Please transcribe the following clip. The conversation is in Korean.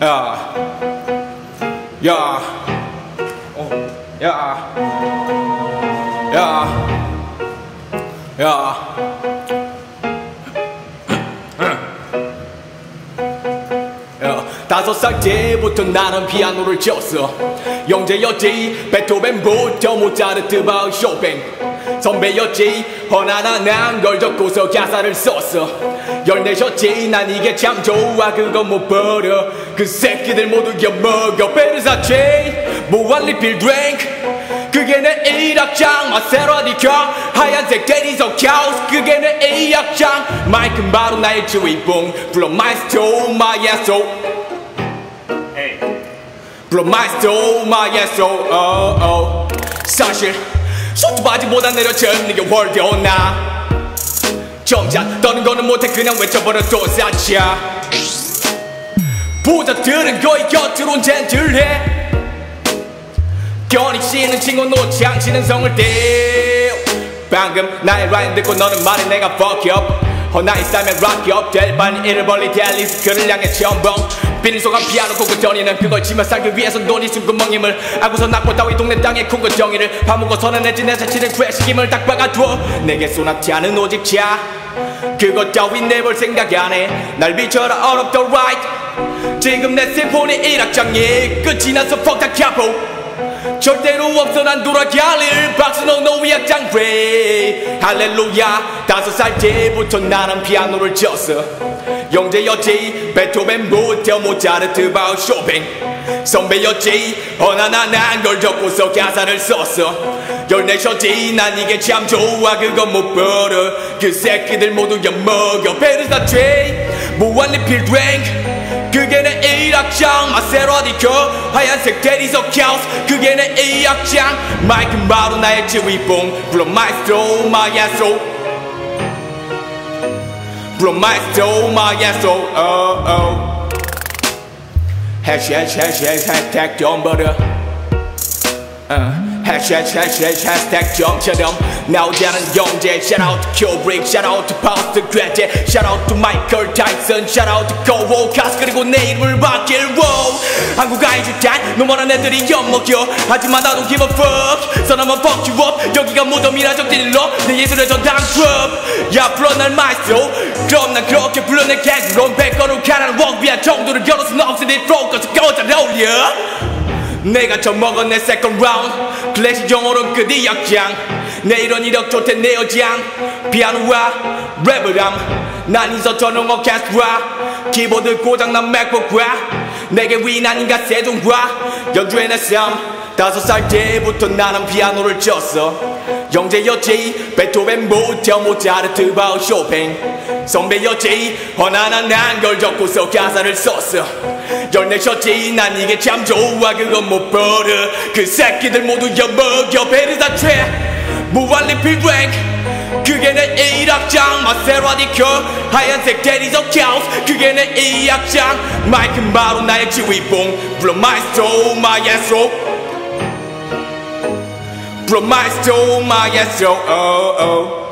야, 야, 어, 야, 야, 야. 야, 다섯 살 때부터 나는 피아노를 쳤어. 영재였지 베토벤부터 모차르트 바흐 쇼팽. 섭렵했지 허나 난 그걸 접고서 가사를 썼어. 열넷이었지 난 이게 참 좋아 그거 못 버려. 그 새끼들 모두 엿먹여 베르사체 모알리필 드랭크. 그게 내 1악장. 마세라디켜. 하얀색 대리석 카우스. 그게 내 2악장. 마이크는 바로 나의 주인공. 불러 마이스터 마예소 불러 oh, oh. 사실 소투바지보다 내려쳤는 게 월드나. 점자 떠는 거는 못해 그냥 외쳐버려 또 사치야. 부자들은 거의 곁으론 젠틀해. 견이 씨는 친구 노창 치는 성을 떼. 방금 나의 라인 듣고 너는 말해 내가 fuck up. 허나 있다면 rock up. 될 바는 이를 벌리 델리스크를 향해 첨벙 속한 피아노 전이는 그걸 치며 살기 위해서 돈이 숨구멍임을 알고서 낙고 따위 동네 땅에 정의를 파묻고서는 내지 내 자신을 괴식임을 딱 박아두어 내게 소나티하는 오직 차 그것 따위 내볼 생각 안해날 비춰라 all of the right. 지금 내 심포니 1악장이 끝이 나서 fuck that capo 절대로 없어 난 돌아갈 박수노 노위 악장 왜 할렐루야 다섯 살 때부터 나는 피아노를 쳤어 영재였지 베토벤부터 모차르트 바우 쇼팽. 선배였지 어나나 난걸 적고서 가사를 썼어. 열내셨지 난 이게 참 좋아 그건 못 버려. 그 새끼들 모두 엿먹여. 베르사 트레이 무한리필 랭크 그게 내 1악장. 마세라디커 하얀색 대리석 카우스 그게 내 2악장. 마이크는 바로 나의 지휘봉. 불러 마이스트로 마이스트로 마야소 oh, oh. 해시 해시 해시 해시 해시태그 좀 버려 uh. Hashtag, hashtag, hashtag 점처럼 나오지 않은 영재 Shout out to Kubrick, shout out to Pastor Grant Shout out to Michael Tyson, shout out to Go Cast 그리고 내 이름을 바뀔 wow 한국 아이들 단 너만한 애들이 엿먹여 하지만 나도 give a fuck 사람은 fuck you up 여기가 무덤이라 적들일러 내 예술의 전당 club 야 불러 날 마이스트로 그럼 난 그렇게 불러내 개그론 백거로 가라는 walk 위한 정도를 열어서는 없애 내 flow 꺼서 꺼잘 어울려 내가 처먹은 내 second round. 클래식 영어로 끝이 역장. 내 이런 이력 좋대 내 여장 피아노와 랩을 함난 인서터는 오케스트라 키보드 고장난 맥북과 내게 위난 인가 세종과 연주해 내삶 다섯 살 때부터 나는 피아노를 쳤어. 영재였지 베토벤부터 모차르트 바우 쇼팽 선배였지 허나나 난걸 적고서 가사를 썼어. 열내셨지 난 이게 참 좋아 그건 못 버려. 그 새끼들 모두 엿먹여 베르다 트랩 무한리 필 랭크 그게 내 1악장. 마세라디커 하얀색 대리석 카우스 그게 내 2악장. 마이크는 바로 나의 지휘봉 불러 마이스트로 마예스로 불러 마이스트로 마예스로 oh, oh.